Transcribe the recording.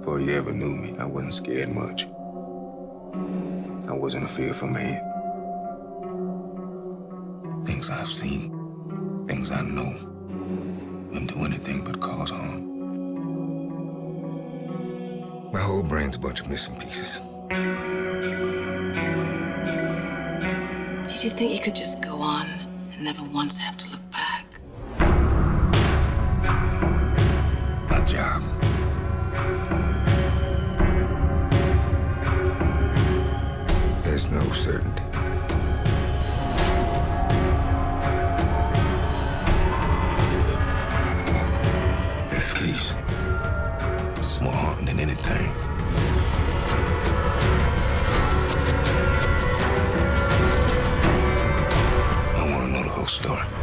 Before you ever knew me, I wasn't scared much. I wasn't a fearful man. Things I've seen, things I know, wouldn't do anything but cause harm. My whole brain's a bunch of missing pieces. Did you think you could just go on and never once have to look back? is no certainty. This case is more haunting than anything. I want to know the whole story.